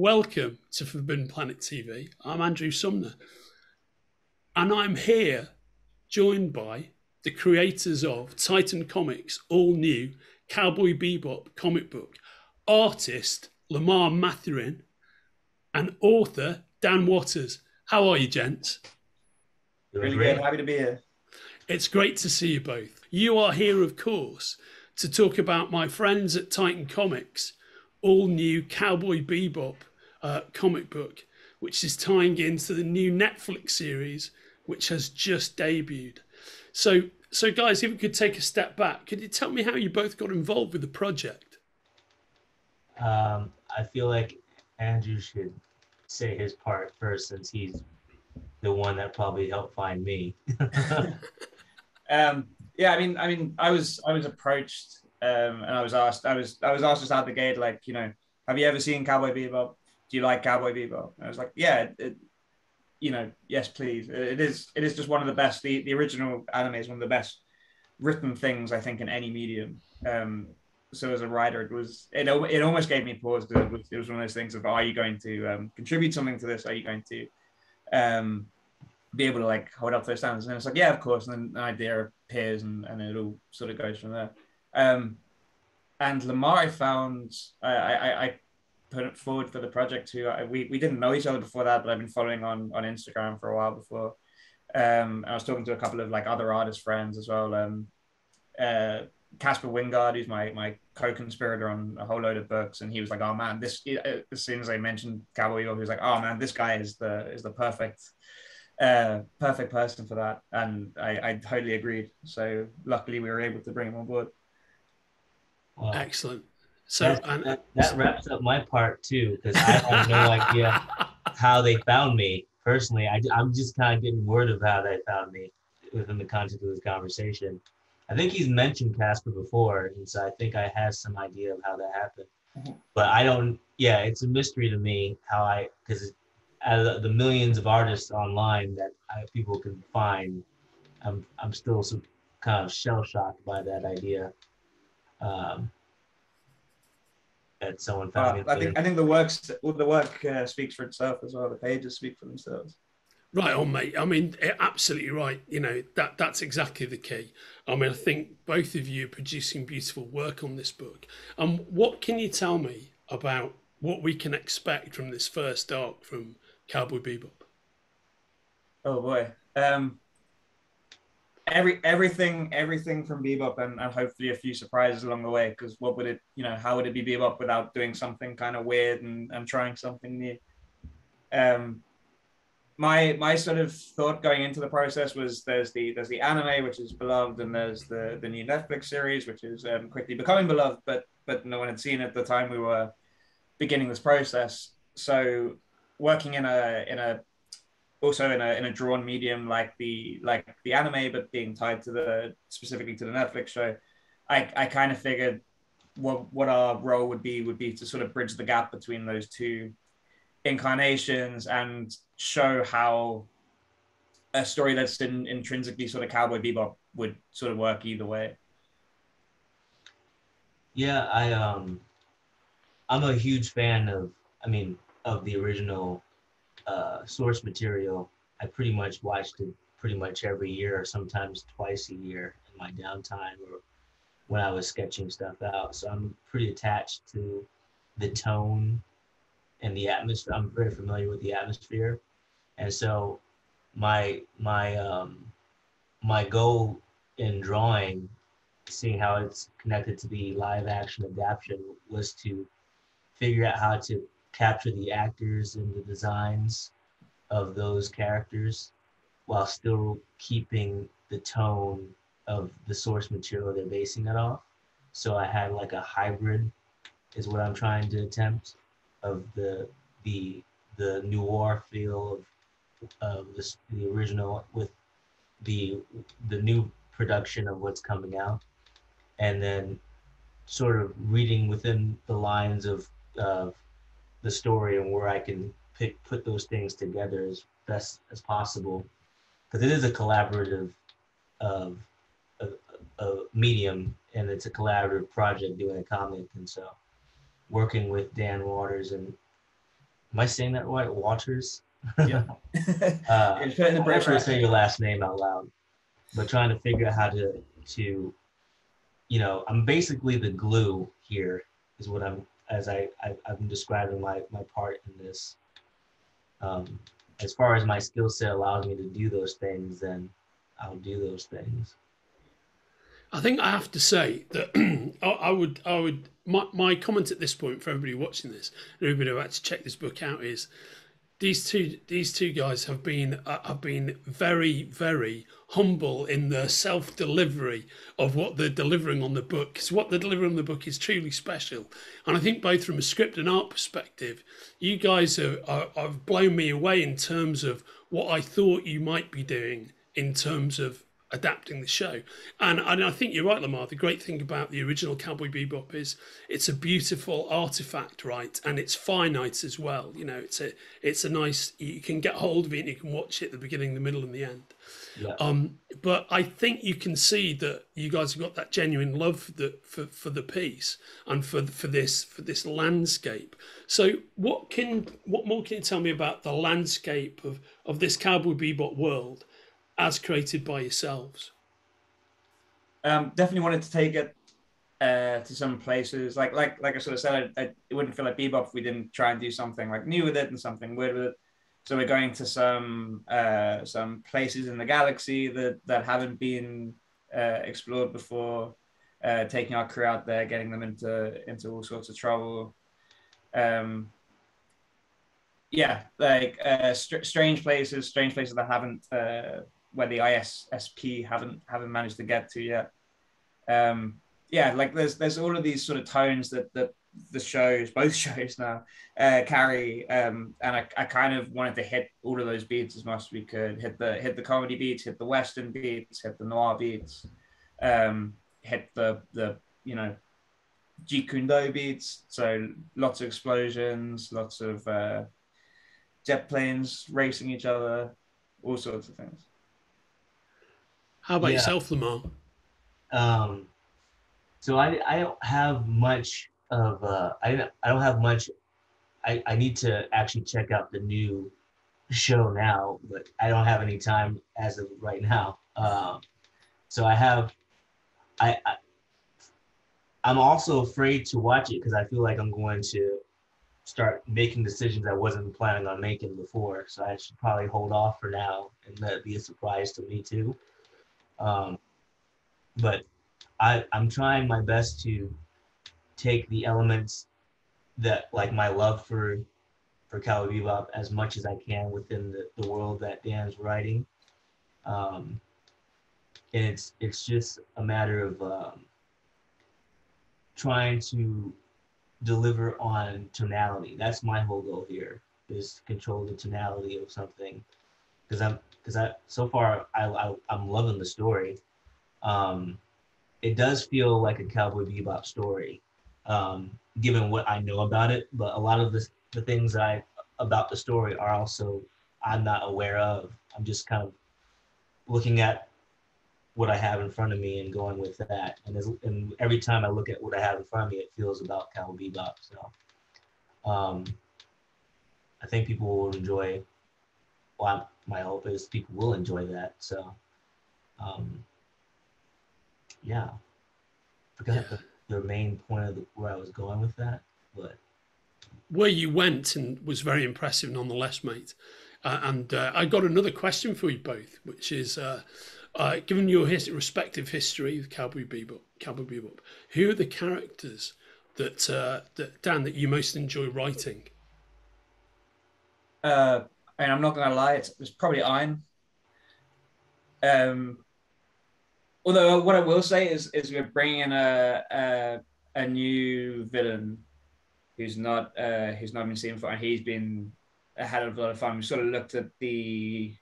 Welcome to Forbidden Planet TV. I'm Andrew Sumner, and I'm here joined by the creators of Titan Comics' all new Cowboy Bebop comic book, artist Lamar Mathurin, and author Dan Watters. How are you, gents? Really good. Happy to be here. It's great to see you both. You are here, of course, to talk about my friends at Titan Comics' all new Cowboy Bebop uh, comic book, which is tying into the new Netflix series, which has just debuted. So, so guys, if we could take a step back, could you tell me how you both got involved with the project? Um, I feel like Andrew should say his part first, since he's the one that probably helped find me. um, yeah, I mean, I mean, I was I was approached um, and I was asked, I was I was asked just out the gate, like, you know, have you ever seen Cowboy Bebop? Do you like Cowboy Bebop? And I was like, yeah, it, you know, yes, please. It is it is just one of the best. The the original anime is one of the best written things I think in any medium. Um, so as a writer, it was it it almost gave me pause because it was, it was one of those things of are you going to um, contribute something to this? Are you going to um, be able to like hold up those standards? And it's like yeah, of course. And then an idea appears, and, and it all sort of goes from there. Um, and Lamar, I found I, I, I put it forward for the project too. I, we we didn't know each other before that, but I've been following on on Instagram for a while before. Um, I was talking to a couple of like other artist friends as well. Um, uh, Caspar Wijngaard, who's my my co-conspirator on a whole load of books, and he was like, "Oh man, this." Uh, as soon as I mentioned Cowboy Bebop, he was like, "Oh man, this guy is the is the perfect, uh, perfect person for that," and I, I totally agreed. So luckily, we were able to bring him on board. Wow. Excellent. So that, that, that, wraps up my part too, because I have no idea how they found me personally. I, I'm just kind of getting word of how they found me within the context of this conversation. I think he's mentioned Caspar before, and so I think I have some idea of how that happened. Mm-hmm. But I don't. Yeah, it's a mystery to me how I because out of the millions of artists online that I, people can find, I'm I'm still some kind of shell shocked by that idea. Um, that someone found. Uh, I think I think the works the work uh, speaks for itself as well. The pages speak for themselves. Right on, mate. I mean, eh, absolutely right. You know that that's exactly the key. I mean, I think both of you are producing beautiful work on this book. And um, what can you tell me about what we can expect from this first arc from Cowboy Bebop? Oh boy. Um, every everything everything from bebop and, and hopefully a few surprises along the way because what would it you know how would it be bebop without doing something kind of weird and, and trying something new? Um my my sort of thought going into the process was there's the there's the anime which is beloved and there's the the new netflix series which is um, quickly becoming beloved but but no one had seen it at the time we were beginning this process. So working in a in a also in a in a drawn medium like the like the anime, but being tied to the specifically to the Netflix show, I I kind of figured what what our role would be would be to sort of bridge the gap between those two incarnations and show how a story that's in, intrinsically sort of cowboy bebop would sort of work either way. Yeah, I um I'm a huge fan of I mean of the original uh, source material, I pretty much watched it pretty much every year or sometimes twice a year in my downtime or when I was sketching stuff out. So I'm pretty attached to the tone and the atmosphere. I'm very familiar with the atmosphere. And so my my um my goal in drawing, seeing how it's connected to the live action adaptation was to figure out how to capture the actors and the designs of those characters while still keeping the tone of the source material they're basing it off. So I had like a hybrid is what I'm trying to attempt of the the the noir feel of of this, the original with the the new production of what's coming out and then sort of reading within the lines of of the story and where I can pick put those things together as best as possible because it is a collaborative of a, a, medium and it's a collaborative project doing a comic and so working with Dan Watters and Am I saying that right? Watters Yeah. uh, It's put in the I British never say your last name out loud, but trying to figure out how to to, you know, I'm basically the glue here. Is what I'm as I, I I'm describing my my part in this. Um, as far as my skill set allows me to do those things, then I'll do those things. I think I have to say that I, I would, I would, my, my comment at this point for everybody watching this, and everybody who had to check this book out is, these two, these two guys have been, uh, have been very, very humble in their self delivery of what they're delivering on the book. Because what they're delivering on the book is truly special, and I think both from a script and art perspective, you guys are, are, have blown me away in terms of what I thought you might be doing in terms of adapting the show. And, and I think you're right, Lamar. The great thing about the original Cowboy Bebop is it's a beautiful artifact, right? And it's finite as well. You know, it's a it's a nice you can get hold of it and you can watch it at the beginning, the middle, and the end. Yeah. Um, but I think you can see that you guys have got that genuine love for the for, for the piece and for for this for this landscape. So what can what more can you tell me about the landscape of of this Cowboy Bebop world as created by yourselves? um, definitely wanted to take it uh, to some places. Like like like I sort of said, I, I, it wouldn't feel like bebop if we didn't try and do something like new with it and something weird with it. So we're going to some uh, some places in the galaxy that that haven't been uh, explored before. Uh, taking our crew out there, getting them into into all sorts of trouble. Um, yeah, like uh, str- strange places, strange places that haven't uh, where the ISSP haven't haven't managed to get to yet. Um, yeah, like there's there's all of these sort of tones that that the shows, both shows now, uh, carry, um, and I, I kind of wanted to hit all of those beats as much as we could. Hit the hit the comedy beats, hit the western beats, hit the noir beats, um, hit the the you know Jeet Kune Do beats. So lots of explosions, lots of uh, jet planes racing each other, all sorts of things. How about Yeah. yourself, Lamar? Um, so I I don't have much of uh I don't- I don't have much. I I need to actually check out the new show now, but I don't have any time as of right now. Um, so I have I, I I'm also afraid to watch it because I feel like I'm going to start making decisions I wasn't planning on making before. So I should probably hold off for now and let it be a surprise to me too. Um, but I, I'm trying my best to take the elements that like my love for for Cowboy Bebop as much as I can within the, the world that Dan's writing. Um, and it's it's just a matter of um, trying to deliver on tonality. That's my whole goal here is control the tonality of something because I'm because I so far I, I I'm loving the story. Um, it does feel like a Cowboy Bebop story, um, given what I know about it. But a lot of the the things I about the story are also I'm not aware of. I'm just kind of looking at what I have in front of me and going with that. And, and every time I look at what I have in front of me, it feels about Cowboy Bebop. So um, I think people will enjoy. Well, my hope is people will enjoy that. So um, yeah, forgot the, the main point of the, where I was going with that, but Where you went and was very impressive, nonetheless, mate. Uh, and uh, I got another question for you both, which is, uh, uh, given your his- respective history with Cowboy Bebop, Cowboy Bebop, who are the characters that uh, that Dan that you most enjoy writing? And I'm not gonna lie, it's, it's probably Ein. Um, although what I will say is is we're bringing in a a, a new villain who's not uh, who's not been seen before, and he's been a hell of a lot of fun. We sort of looked at the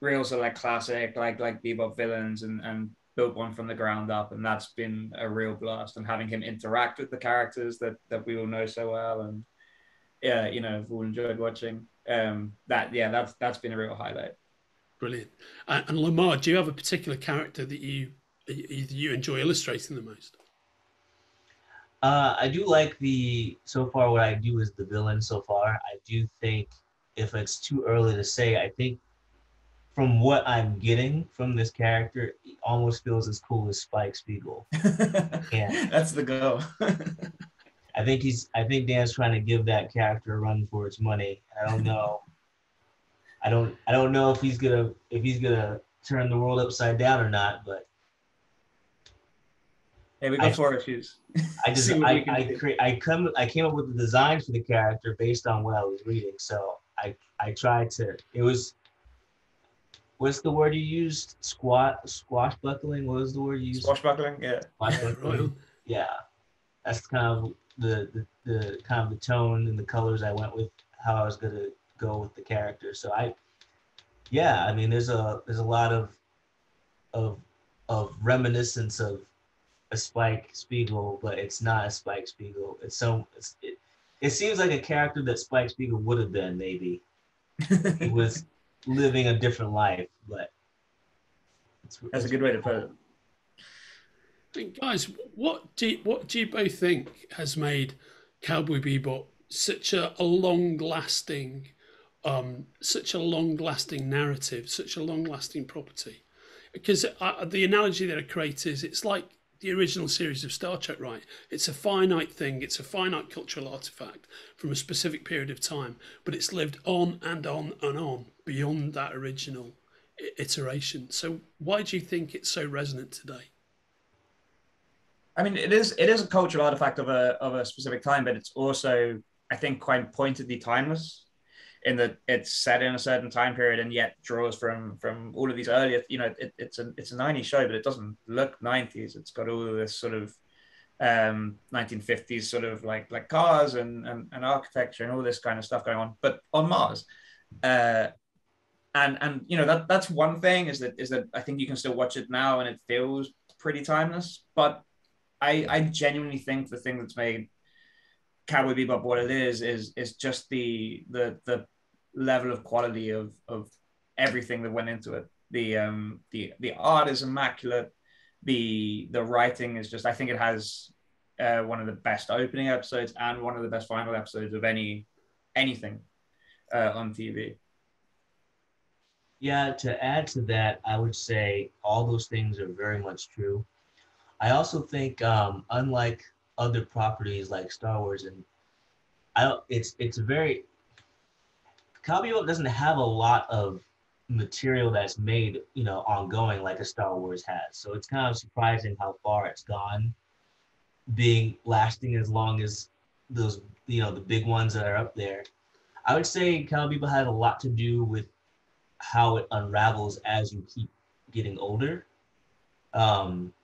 real sort of like classic like like bebop villains and and built one from the ground up, and that's been a real blast. And having him interact with the characters that that we all know so well, and yeah, you know, we've all enjoyed watching. Um, that yeah, that's that's been a real highlight. Brilliant. Uh, and Lamar, do you have a particular character that you you, you enjoy illustrating the most? Uh, I do like the so far. What I do is the villain so far. I do think if it's too early to say, I think from what I'm getting from this character, he almost feels as cool as Spike Spiegel. Yeah. That's the goal. I think he's. I think Dan's trying to give that character a run for its money. I don't know. I don't. I don't know if he's gonna if he's gonna turn the world upside down or not. But Hey, we got I- four issues. I just I I, cre- I come I came up with the design for the character based on what I was reading. So I I tried to. It was. What's the word you used? Squat squashbuckling. What was the word you used? Swashbuckling, yeah. Yeah, Swashbuckling. right yeah that's kind of the, the the kind of the tone and the colors i went with how i was going to go with the character. So i yeah i mean there's a there's a lot of of of reminiscence of a spike spiegel but it's not a spike spiegel. It's so it's, it, it seems like a character that spike spiegel would have been maybe. He was living a different life but it's, That's a good way to put it. Guys, what do you, what do you both think has made Cowboy Bebop such a, a long lasting, um, such a long lasting narrative, such a long lasting property? Because uh, the analogy that I create is it's like the original series of Star Trek, right? It's a finite thing, it's a finite cultural artifact from a specific period of time, but it's lived on and on and on beyond that original iteration. So, why do you think it's so resonant today? I mean, it is it is a cultural artifact of a of a specific time, but it's also, I think, quite pointedly timeless, in that it's set in a certain time period and yet draws from from all of these earlier. You know, it, it's a it's a '90s show, but it doesn't look '90s. It's got all of this sort of um 1950s sort of like like cars and, and and architecture and all this kind of stuff going on, but on Mars. Uh, and and you know that that's one thing is that is that I think you can still watch it now and it feels pretty timeless, but I, I genuinely think the thing that's made Cowboy Bebop what it is is is just the the the level of quality of of everything that went into it. The um the the art is immaculate. The the writing is just I think it has uh, one of the best opening episodes and one of the best final episodes of any anything uh, on TV. Yeah, to add to that, I would say all those things are very much true. I also think, um, unlike other properties like Star Wars, and I it's it's very Cowboy doesn't have a lot of material that's made, you know, ongoing like a Star Wars has. So it's kind of surprising how far it's gone, being lasting as long as those, you know, the big ones that are up there. I would say Cowboy has a lot to do with how it unravels as you keep getting older. Um,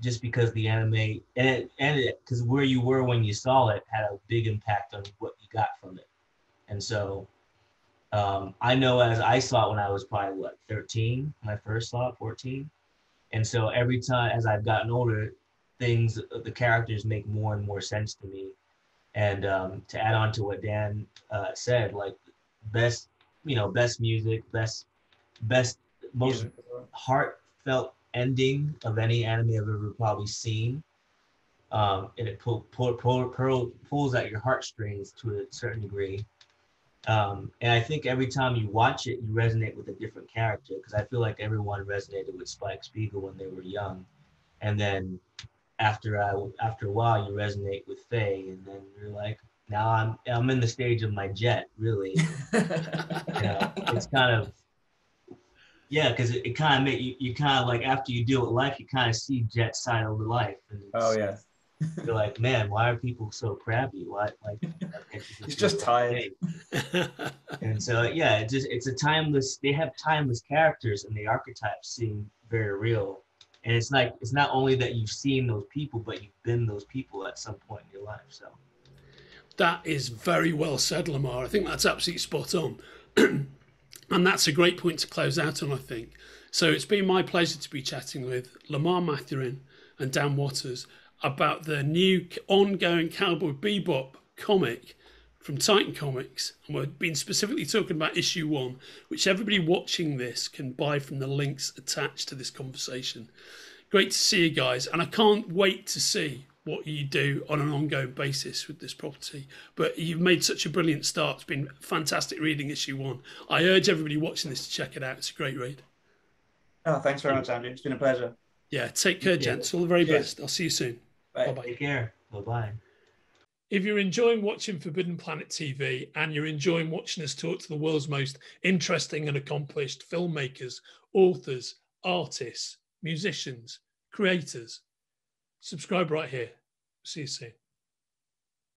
just because the anime and it, and it because where you were when you saw it had a big impact on what you got from it, and so um, I know as I saw it when I was probably what 13 when I first saw it, 14, and so every time as I've gotten older, things the characters make more and more sense to me, and um, to add on to what Dan uh, said, like best you know best music, best best most heartfelt ending of any anime I've ever probably seen. Um, and it pull, pull, pull, pull, pulls at your heartstrings to a certain degree. Um, and I think every time you watch it, you resonate with a different character because I feel like everyone resonated with Spike Spiegel when they were young, and then after I after a while you resonate with Faye, and then you're like, now I'm I'm in the stage of my jet, really. you know, it's kind of yeah, because it, it kind of make you you kind of like after you deal with life, you kind of see Jet's side of the life, and oh yeah. you're like, man, why are people so crabby? Why like He's just tired. And so yeah, it just it's a timeless. They have timeless characters, and the archetypes seem very real. And it's like it's not only that you've seen those people, but you've been those people at some point in your life. So That is very well said, Lamar. I think that's absolutely spot on. and that's a great point to close out on, I think. So it's been my pleasure to be chatting with Lamar Mathurin and Dan Watters about the new ongoing Cowboy Bebop comic from Titan Comics. And we've been specifically talking about issue one, which everybody watching this can buy from the links attached to this conversation. Great to see you guys. And I can't wait to see what you do on an ongoing basis with this property. But you've made such a brilliant start. It's been fantastic reading issue one. I urge everybody watching this to check it out. It's a great read. Oh, thanks very much, Andrew. It's been a pleasure. Yeah, take care, gents. All the very Cheers. best. I'll see you soon. Bye. Bye-bye. Take care. Bye bye. If you're enjoying watching Forbidden Planet TV and you're enjoying watching us talk to the world's most interesting and accomplished filmmakers, authors, artists, musicians, creators, subscribe right here. See you soon.